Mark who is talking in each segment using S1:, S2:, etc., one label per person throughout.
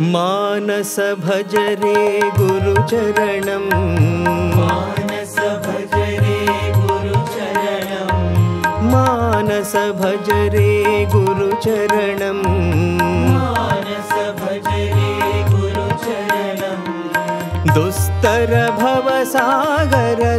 S1: मानस भज रे गुरुचरणम्।
S2: मानस भज रे गुरुचरणम्।
S1: मानस भज रे गुरुचरणम्।
S2: मानस भज रे गुरुचरणम्।
S1: दुस्तर भवसागर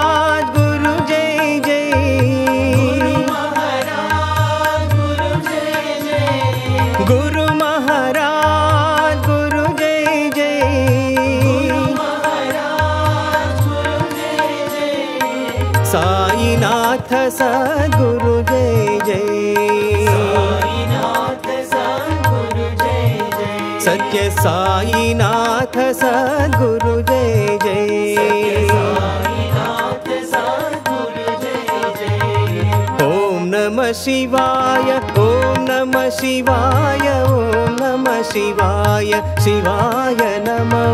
S1: साईनाथ सद्गुरु जय जय।
S2: साईनाथ सद्गुरु जय जय।
S1: सत्य साईनाथ सद्गुरु जय जय।
S2: साईनाथ सद्गुरु जय जय।
S1: ॐ नमः शिवाय ॐ नमः शिवाय ॐ नमः शिवाय शिवाय नमो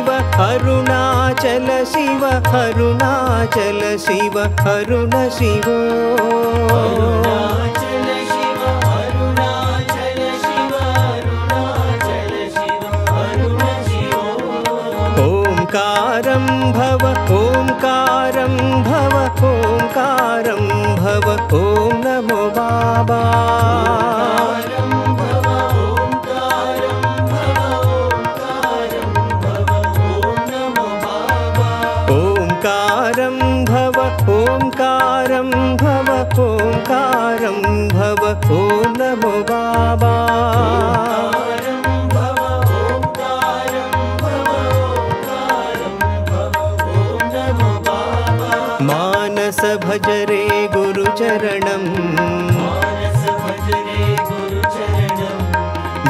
S1: शिव अरुणाचल शिव अरुणाचल शिव अरुण शिव। ओंकारं भव ओंकारं भव ओंकारं भव
S2: ओङ्कारं भव ओङ्कारं भव ॐ नमो बाबा।
S1: भव भव भव मानस भज रे गुरुचरणम्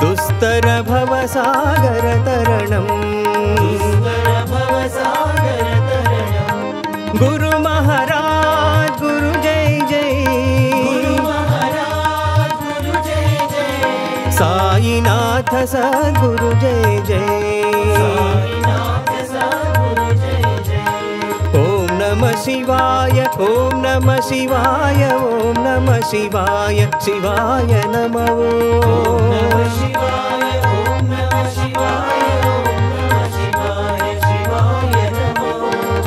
S1: दुस्तर भवसागर तरणम्
S2: दुस्तर भवसागर तरणम्
S1: गुरु साईनाथ सद्गुरु जय जय। ॐ नमः शिवाय ॐ नमः शिवाय ॐ नमः शिवाय शिवाय नमो।
S2: शिवाय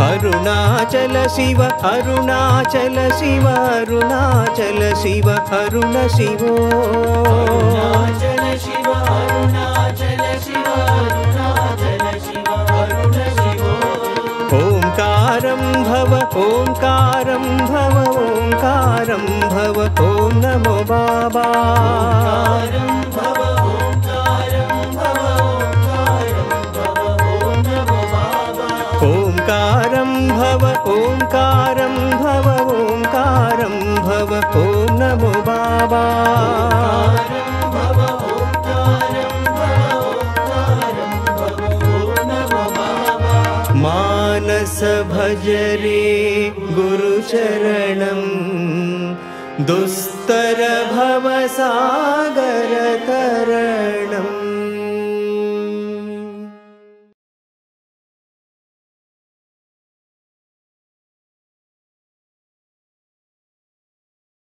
S1: अरुणाचल शिव अरुणाचल शिव अरुणाचल शिव, अरुण शिवो। ओङ्कारं भव भव ओङ्कारं भव ॐ नमो बाबा।
S2: ओङ्कारं भव ओङ्कारं भव ओङ्कारं भव ॐ
S1: मानस भज रे गुरुचरणम् दुस्तर भवसागर तरणम्